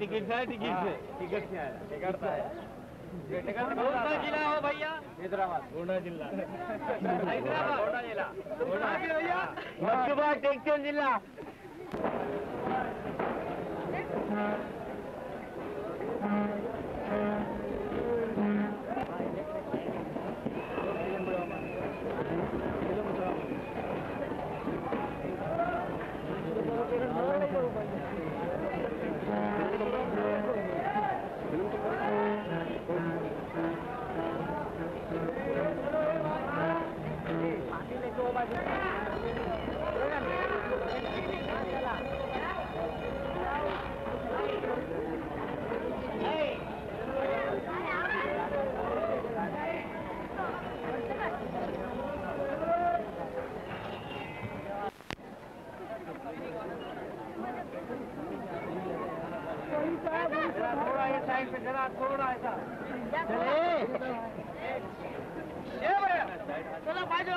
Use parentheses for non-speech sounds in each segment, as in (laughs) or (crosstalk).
Ticket है ticket से। Ticket से आया। टिकट है टिकट कौन सा जिला हो भैया? हैदराबाद। गोंडा जिला। हैदराबाद। गोंडा जिला। गोंडा भैया मथुरा टेक्चर जिला थोड़ा ये साइड पे जरा थोड़ा ऐसा चलो बाजो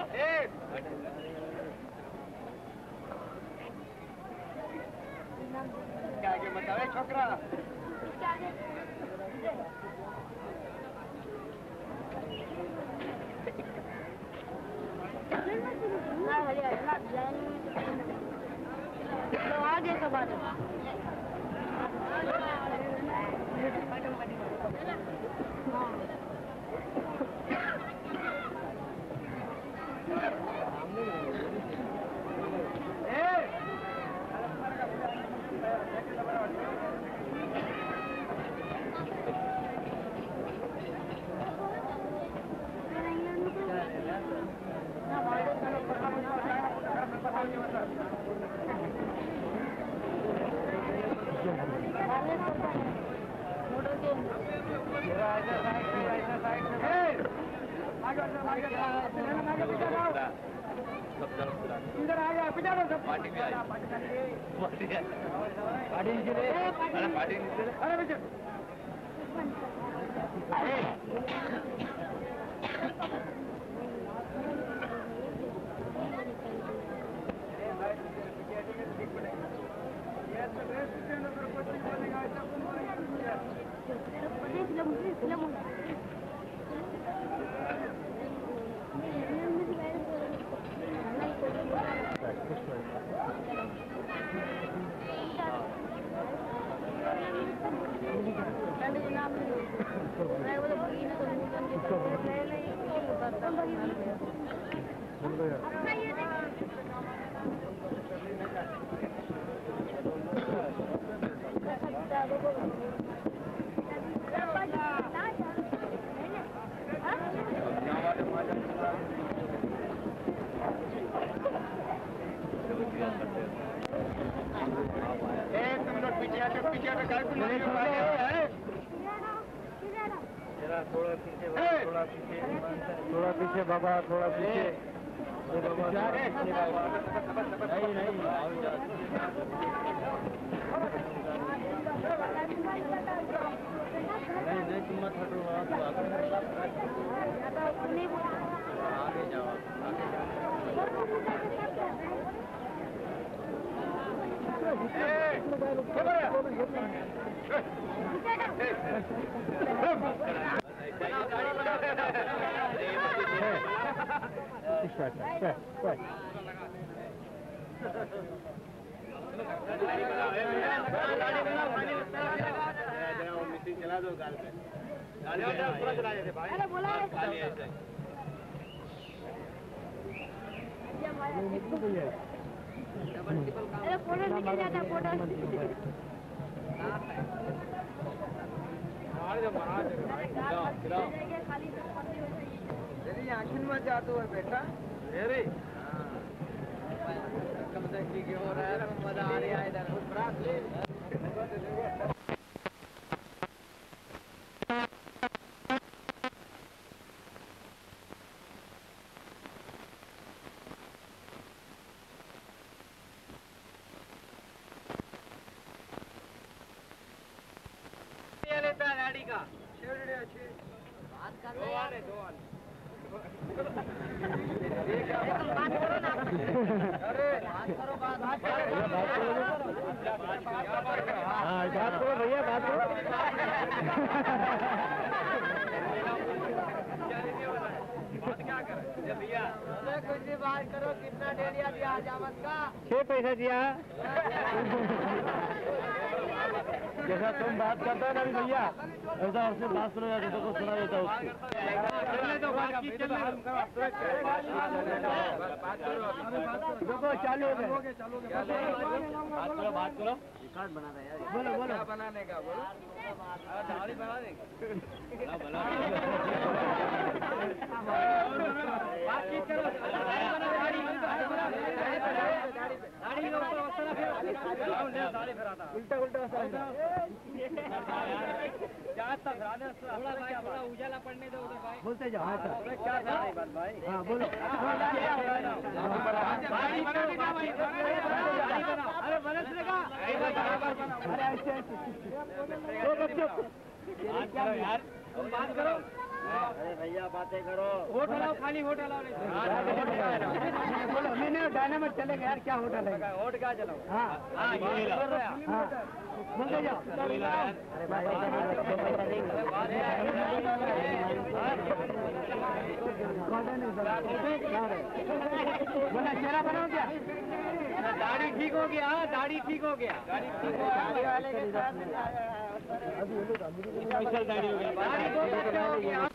क्या आगे बतावे छोकरा तो आगे का बात इधर अरे तुम लोग पीछे पीछे थोड़ा पीछे थोड़ा पीछे थोड़ा पीछे बाबा थोड़ा पीछे। नहीं नहीं। नहीं तुम मत हटो आगे जाओ आगे जाओ। चला दो गाल पे पूरा चला देते भाई अरे बोला ऐसे अरे फ़ोटो निकल जाता फ़ोटो मार दो खाली मेरी आँखों में जादू है बेटा। मेरे? कम से की हो रहा है मज़ा आ रहा है इधर ये लेता गाड़ी का छेड़े अच्छे दो आने दो आने। हाँ बात करो भैया बात करो बात करो कितना डेरिया दिया जामत का छह पैसा दिया जैसा तुम बात करते हो ना अभी भैया ऐसा उससे बात सुना जाता तो सुना देता उसको। देखो चालू हो गए बात करो बात करो बोलो बोलो बनाने का बोलो बना देंगे बातचीत करो उल्टा उल्टा थोड़ा उजाला पड़ने दो बोलते जाओ हाँ क्या था भाई हाँ बोलो अरे बरस लेगा अरे ऐसे ऐसे बच्चों यार बात करो भैया बातें करो होटल आओ खाली होटल आओ बोलो नहीं नहीं डायनामिक चलेगा यार क्या होटल है। होट क्या चलाओ हाँ बोलते जाओ अरे भाई बोला चेहरा बना क्या? दाढ़ी ठीक हो गया दाढ़ी ठीक हो गया। दाढ़ी ठीक हो गया स्पेशल दाढ़ी हो गया दाढ़ी हो गया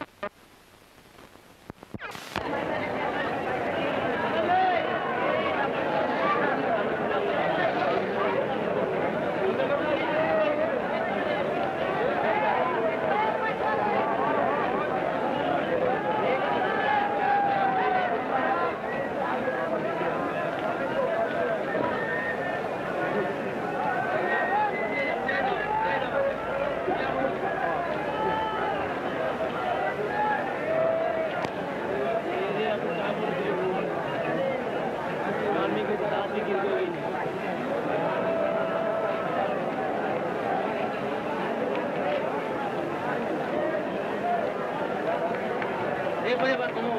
एक बजे बात सुनो।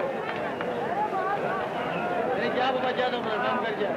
जा बाबा जा दो काम कर जा।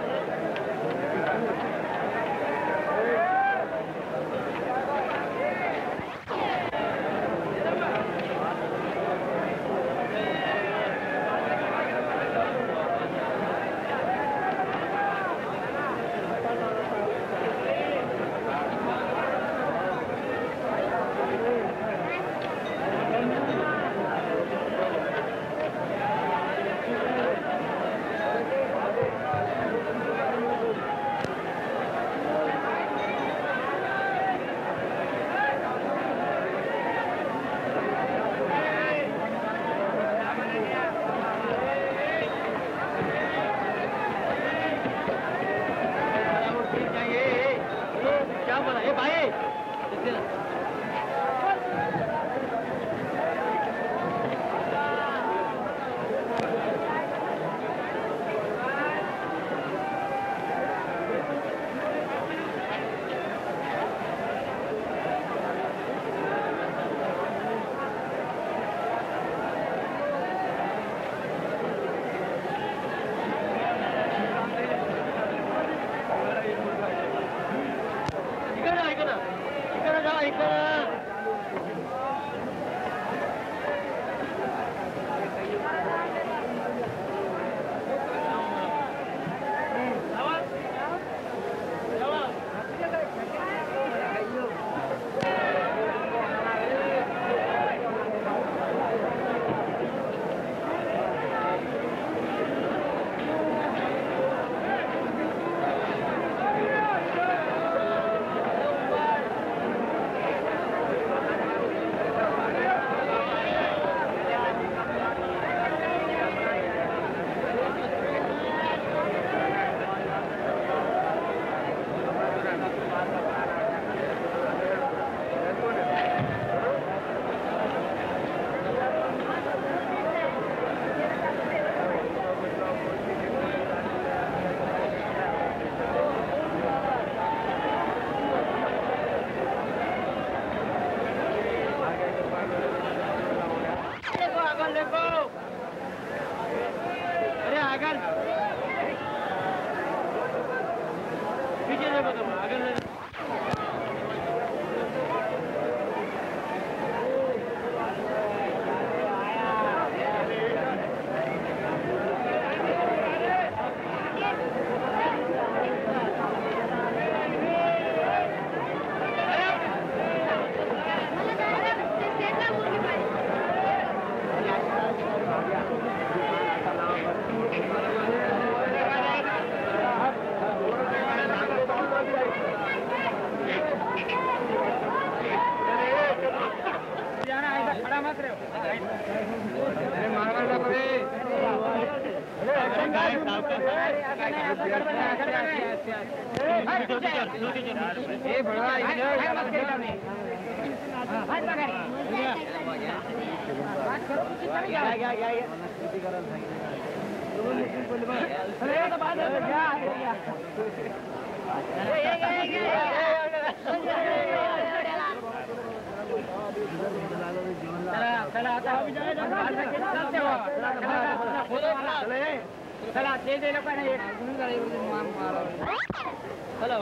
Obrigado. ए बड़ा चला ते दे लोकांना एक हेलो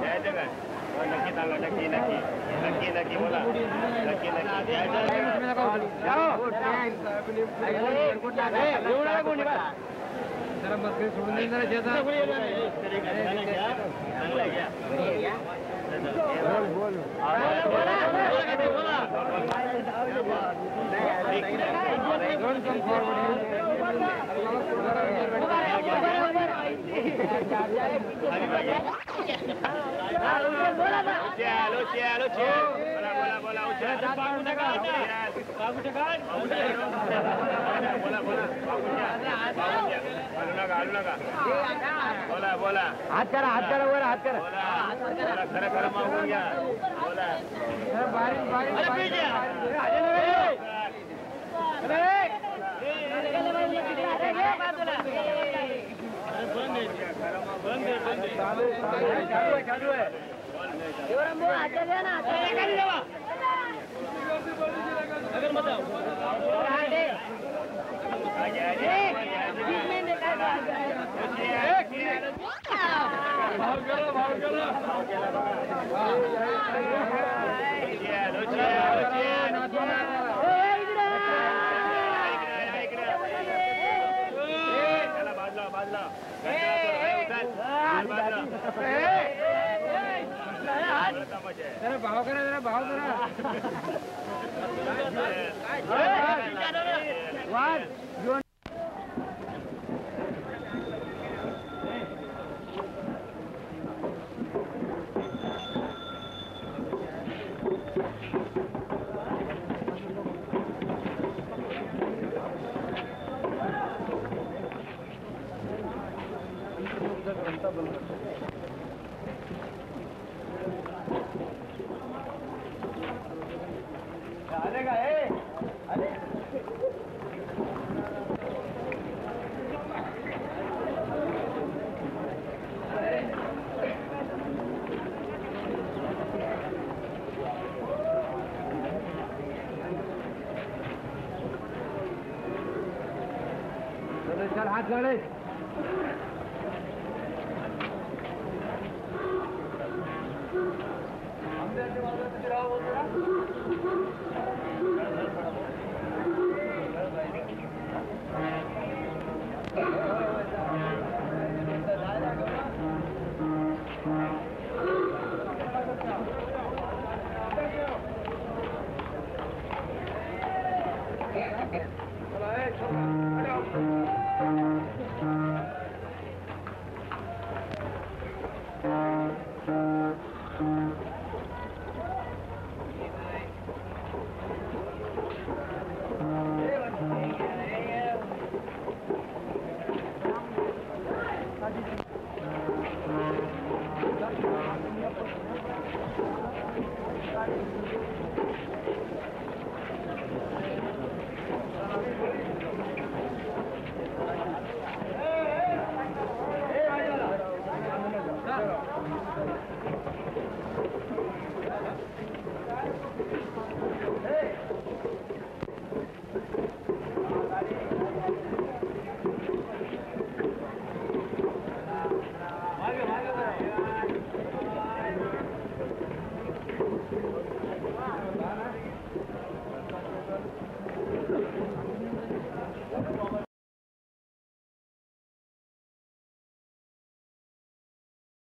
नक्की सांगा नक्की नक्की नक्की नक्की बोला नक्की नक्की जरा मस्करी सोडून दे जरा शेतात Don't come forward. चलो चलो चलो बोला बोला बोला बोला बोला बागू नका हालू नका बोला हात करा करा वर हात करा बोला खरं खरं मागून घ्या बोला जरा बारीक बारीक बारीक चलो चलो चला बाजला बाजला बाजला जरा भाव करा जरा भाव करा. (laughs) चल हाथ लड़े हम